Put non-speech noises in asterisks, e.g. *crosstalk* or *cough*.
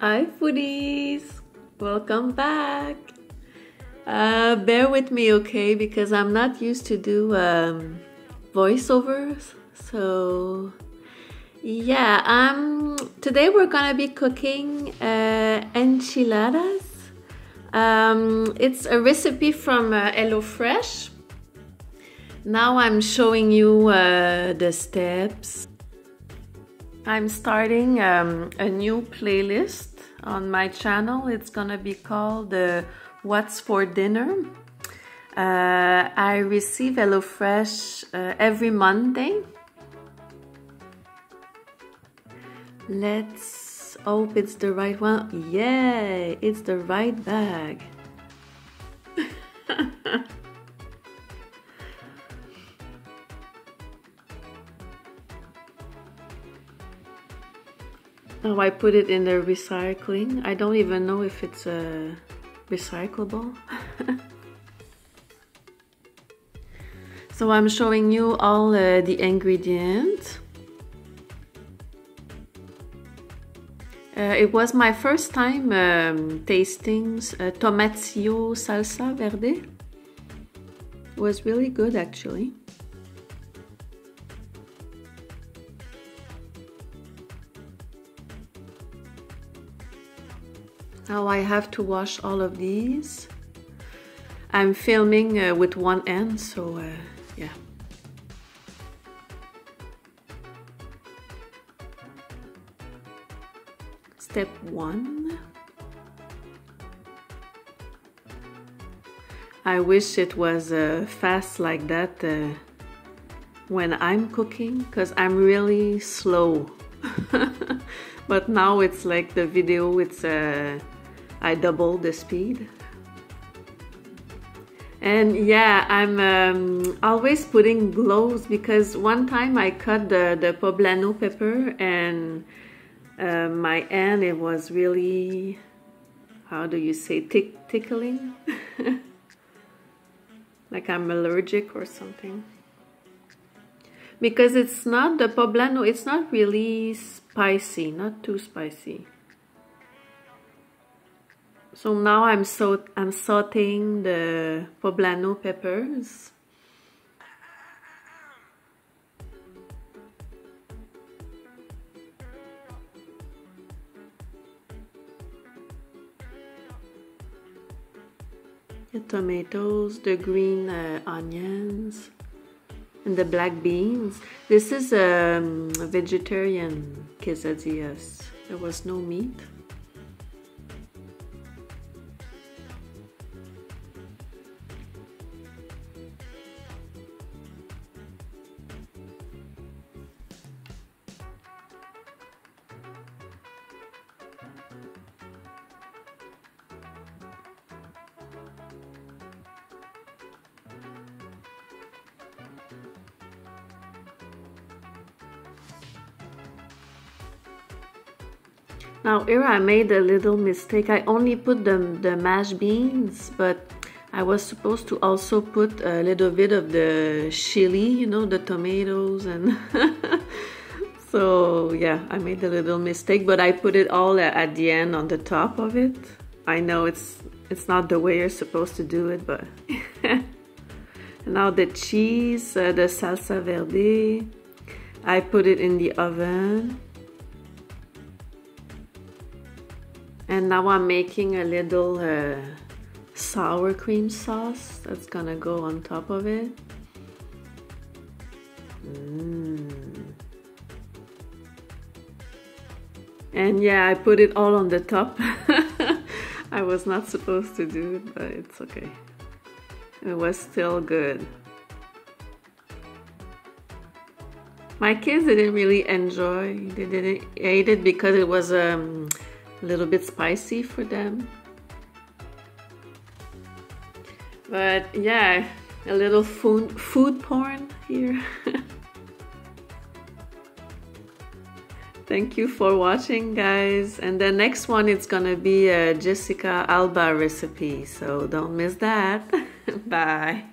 Hi foodies! Welcome back! Uh, bear with me, okay, because I'm not used to do um, voiceovers. So yeah, um, today we're gonna be cooking uh, enchiladas. Um, it's a recipe from uh, HelloFresh. Now I'm showing you uh, the steps. I'm starting um, a new playlist on my channel. It's gonna be called uh, What's for Dinner. Uh, I receive HelloFresh uh, every Monday. Let's hope it's the right one. Yeah, it's the right bag. *laughs* Oh, I put it in the recycling. I don't even know if it's uh, recyclable. *laughs* so I'm showing you all uh, the ingredients. Uh, it was my first time um, tasting uh, tomatillo salsa verde. It was really good actually. Now I have to wash all of these. I'm filming uh, with one end, so uh, yeah. Step one. I wish it was uh, fast like that uh, when I'm cooking because I'm really slow. *laughs* but now it's like the video, it's uh, I doubled the speed. And yeah, I'm um, always putting gloves because one time I cut the, the poblano pepper and uh, my hand, it was really, how do you say, tick tickling? *laughs* like I'm allergic or something. Because it's not, the poblano, it's not really spicy, not too spicy. So now I'm so I'm sauteing the poblano peppers. The tomatoes, the green uh, onions, and the black beans. This is um, a vegetarian quesadillas. There was no meat. Now here I made a little mistake. I only put the, the mashed beans, but I was supposed to also put a little bit of the chili, you know, the tomatoes and *laughs* so yeah, I made a little mistake, but I put it all at the end on the top of it. I know it's it's not the way you're supposed to do it, but *laughs* now the cheese, uh, the salsa verde, I put it in the oven. And now I'm making a little uh, sour cream sauce that's gonna go on top of it. Mm. And yeah, I put it all on the top. *laughs* I was not supposed to do it, but it's okay. It was still good. My kids didn't really enjoy, they didn't eat it because it was um, a little bit spicy for them. But yeah, a little food, food porn here. *laughs* Thank you for watching guys and the next one it's gonna be a Jessica Alba recipe so don't miss that. *laughs* Bye.